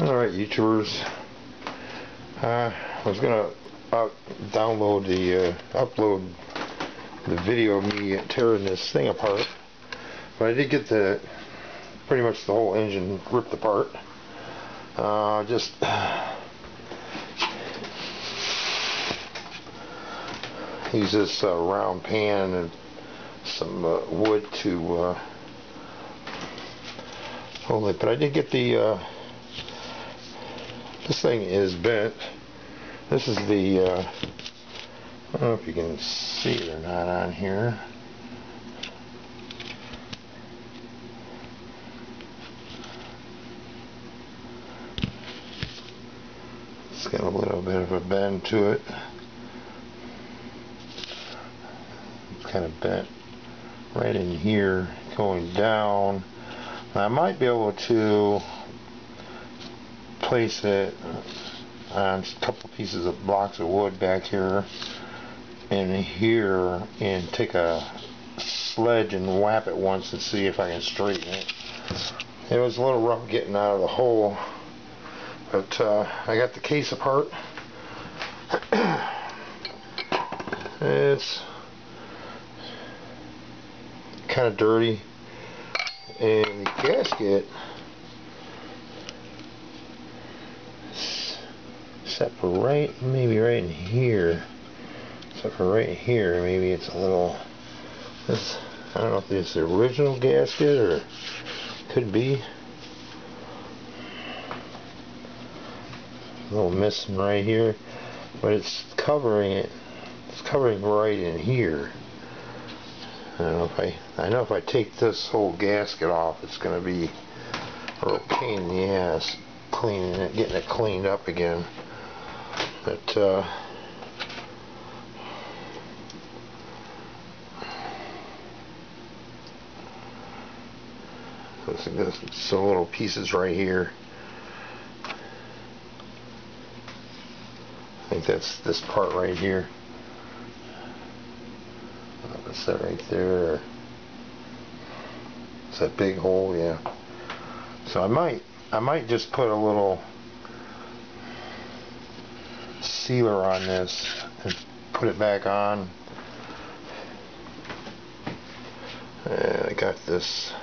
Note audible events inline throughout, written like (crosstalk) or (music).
Alright YouTubers, uh, I was gonna uh, download the, uh, upload the video of me tearing this thing apart, but I did get the, pretty much the whole engine ripped apart. Uh, just, (sighs) use this uh, round pan and some uh, wood to hold it, but I did get the this thing is bent. This is the, uh, I don't know if you can see it or not on here. It's got a little bit of a bend to it. It's kind of bent right in here going down. I might be able to place it on a couple pieces of blocks of wood back here and here and take a sledge and whap it once and see if I can straighten it. It was a little rough getting out of the hole but uh, I got the case apart. (coughs) it's kind of dirty and the gasket except for right maybe right in here. Except for right here maybe it's a little this I don't know if this is the original gasket or could be. A little missing right here but it's covering it it's covering right in here. I don't know if I I know if I take this whole gasket off it's gonna be a real pain in the ass cleaning it getting it cleaned up again but uh, some little pieces right here. I think that's this part right here. What's that right there? It's that big hole, yeah. So I might, I might just put a little sealer on this and put it back on. And I got this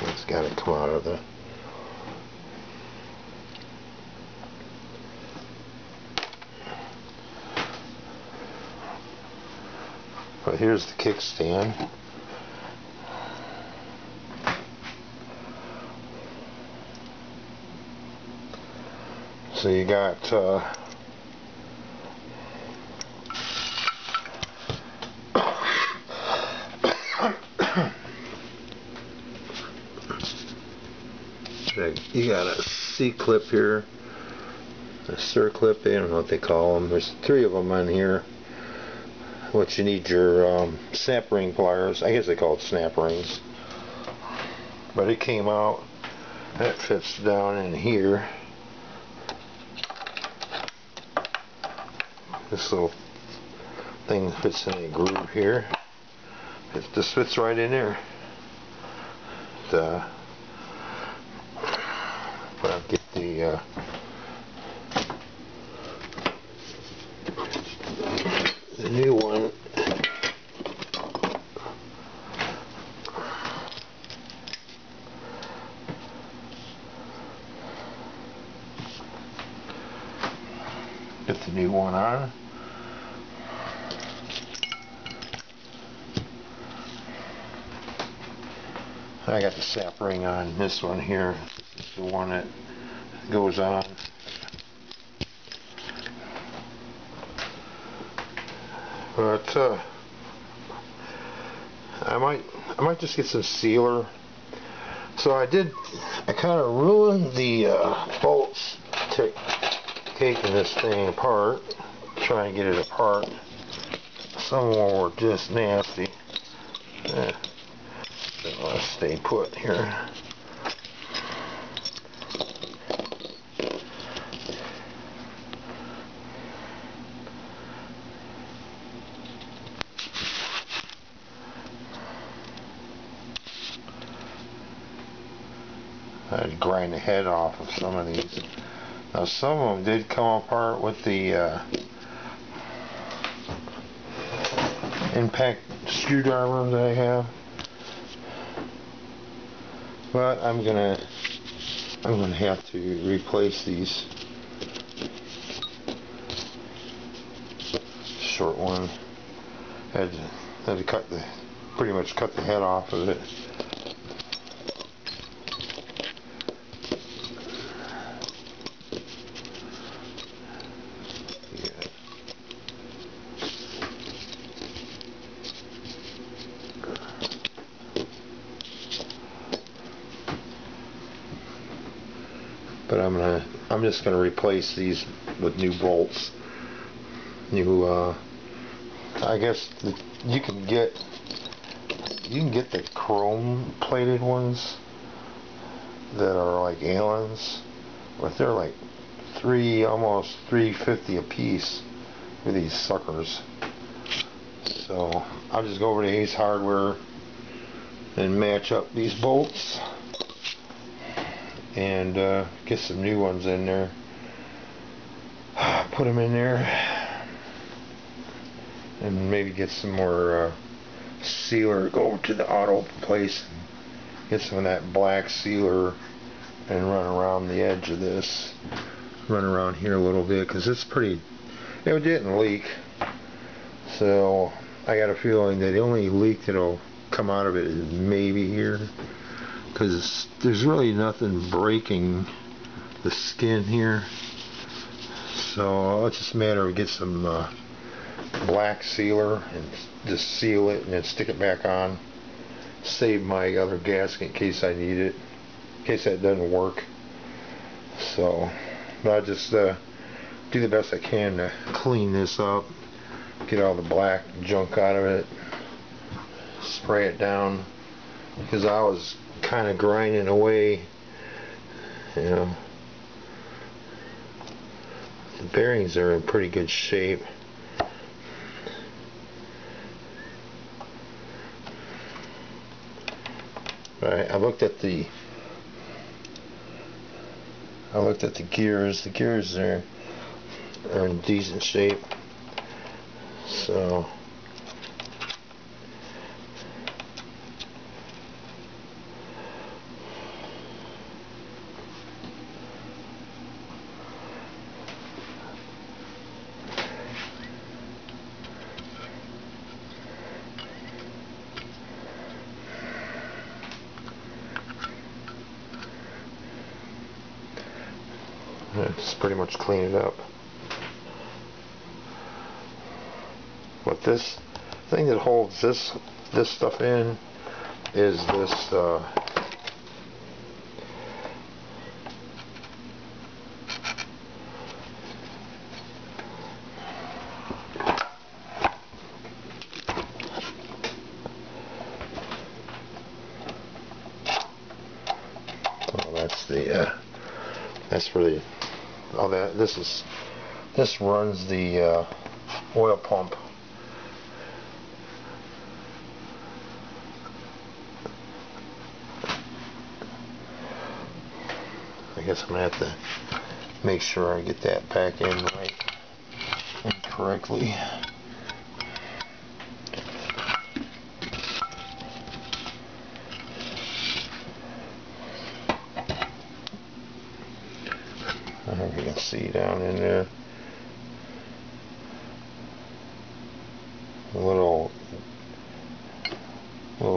it's got to come out of the but here's the kickstand So you got uh, you got a C-clip here, a circlip, I don't know what they call them. There's three of them on here. What you need your um, snap ring pliers. I guess they call it snap rings. But it came out. That fits down in here. This little thing fits in a groove here. It just fits right in there. The, but I'll get the uh, the new one. Get the new one on. I got the snap ring on this one here. This is the one that goes on. But uh, I might I might just get some sealer. So I did I kind of ruined the uh, bolts taking this thing apart, trying to get it apart. Some more were just nasty. Yeah. So let's stay put here. I'd grind the head off of some of these. Now some of them did come apart with the uh, impact screwdriver that I have. But I'm gonna I'm gonna have to replace these short one. Had to, had to cut the pretty much cut the head off of it. Yeah. But I'm gonna I'm just gonna replace these with new bolts. New uh I guess the, you can get you can get the chrome plated ones that are like Allen's, but they're like three almost 350 a piece for these suckers. So I'll just go over to Ace Hardware and match up these bolts and uh, get some new ones in there. (sighs) Put them in there and maybe get some more uh, sealer. Go to the auto place and get some of that black sealer and run around the edge of this. Run around here a little bit because it's pretty. It didn't leak, so I got a feeling that the only leak that'll come out of it is maybe here because there's really nothing breaking the skin here. So it's just a matter of get some. Uh, black sealer and just seal it and then stick it back on. Save my other gasket in case I need it, in case that doesn't work. So, I just uh, do the best I can to clean this up, get all the black junk out of it, spray it down, because I was kind of grinding away, you know. The bearings are in pretty good shape. Alright, I looked at the I looked at the gears. The gears are, are in decent shape. So just pretty much clean it up. What this thing that holds this this stuff in is this uh, well, that's the uh, that's for the oh that this is this runs the uh, oil pump. I guess I'm gonna have to make sure I get that back in right and correctly I don't know if you can see down in there. A little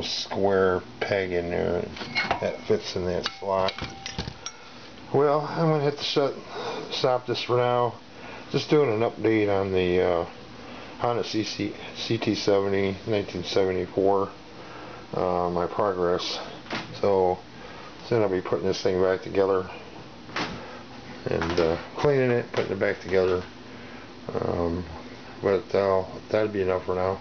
little square peg in there that fits in that slot. Well, I'm going to have to shut, stop this for now. Just doing an update on the uh, Honda CC, CT70 1974, uh, my progress. So soon I'll be putting this thing back together and uh, cleaning it, putting it back together. Um, but uh, that'd be enough for now.